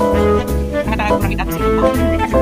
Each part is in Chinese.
大家快来给它记一记吧。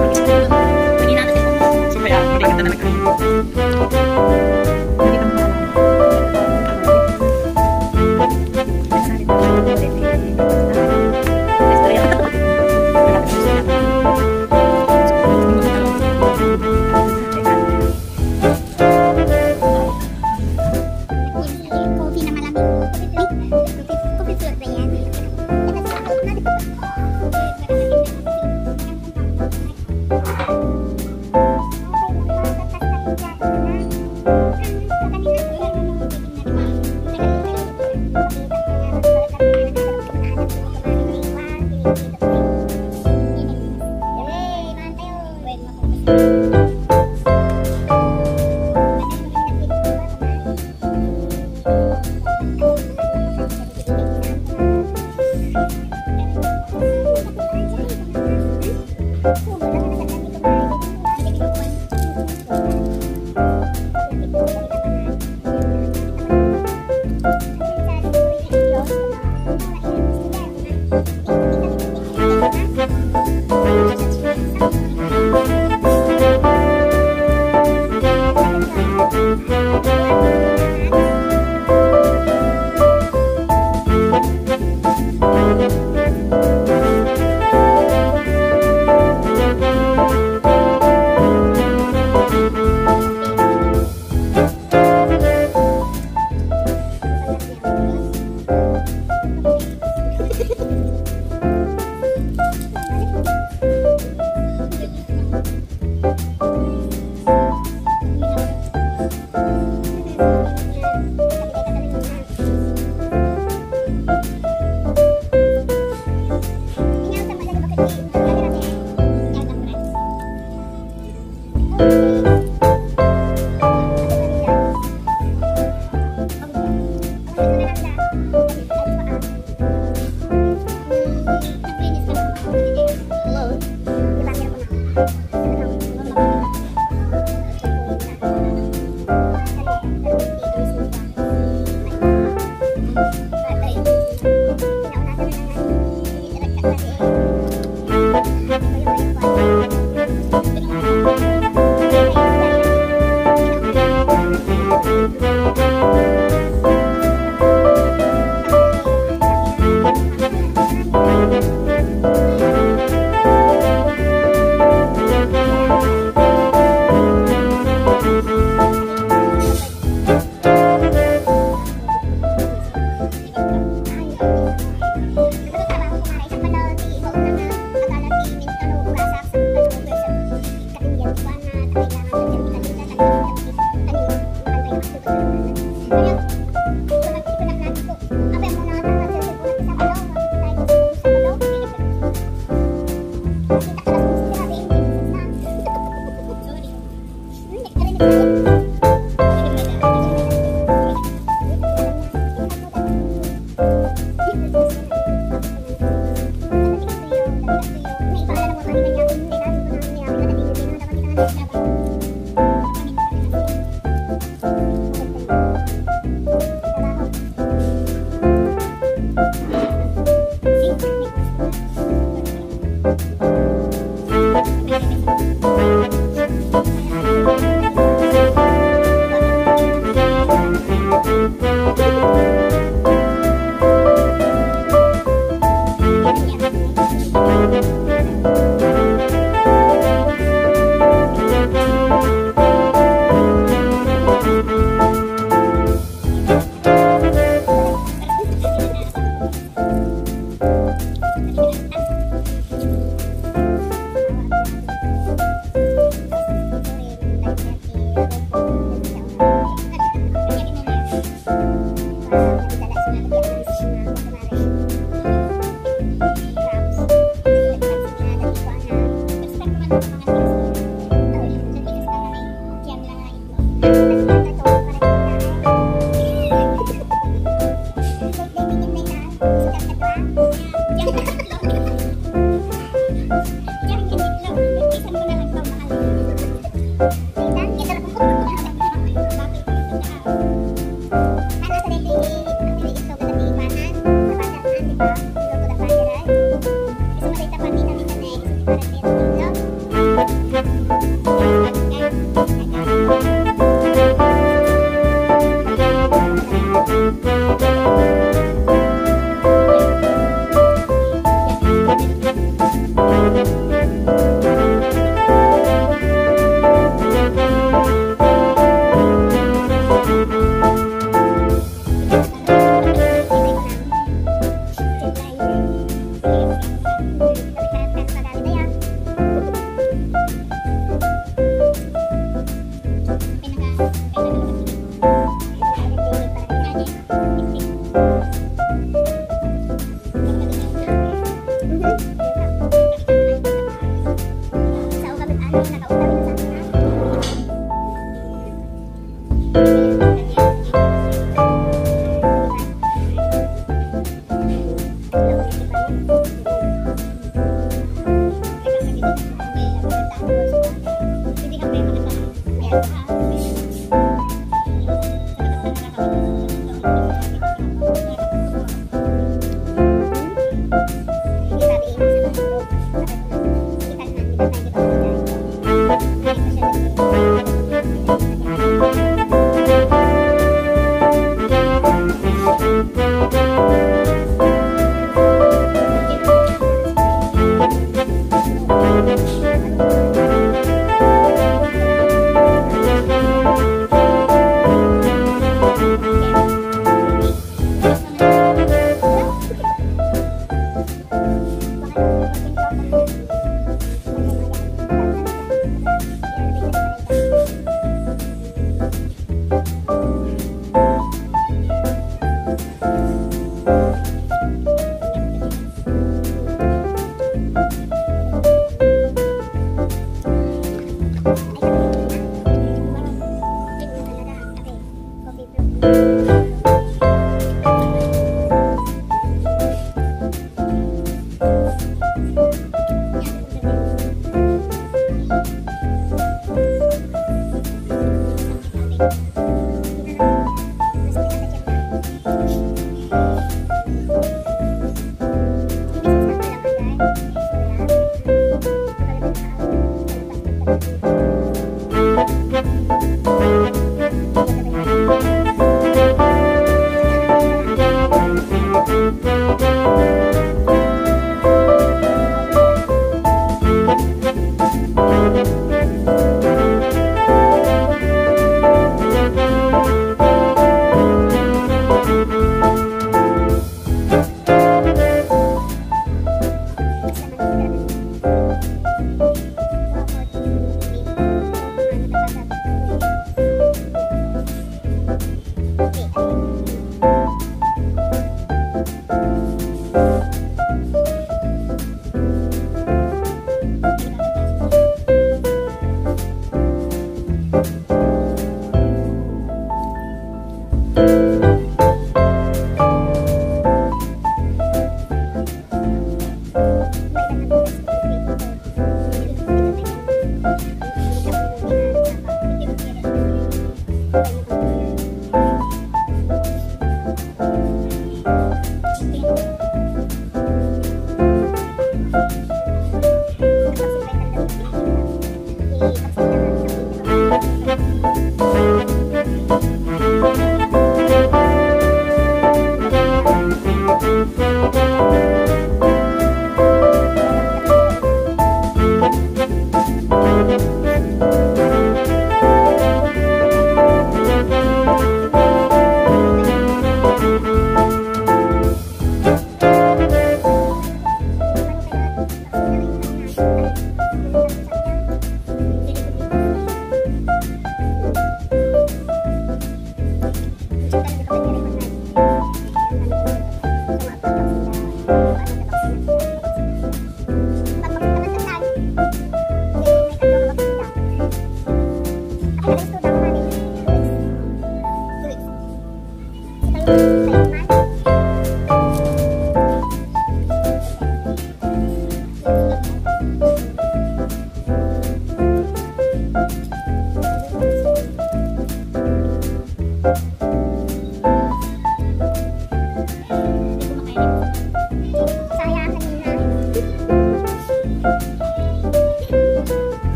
Bye.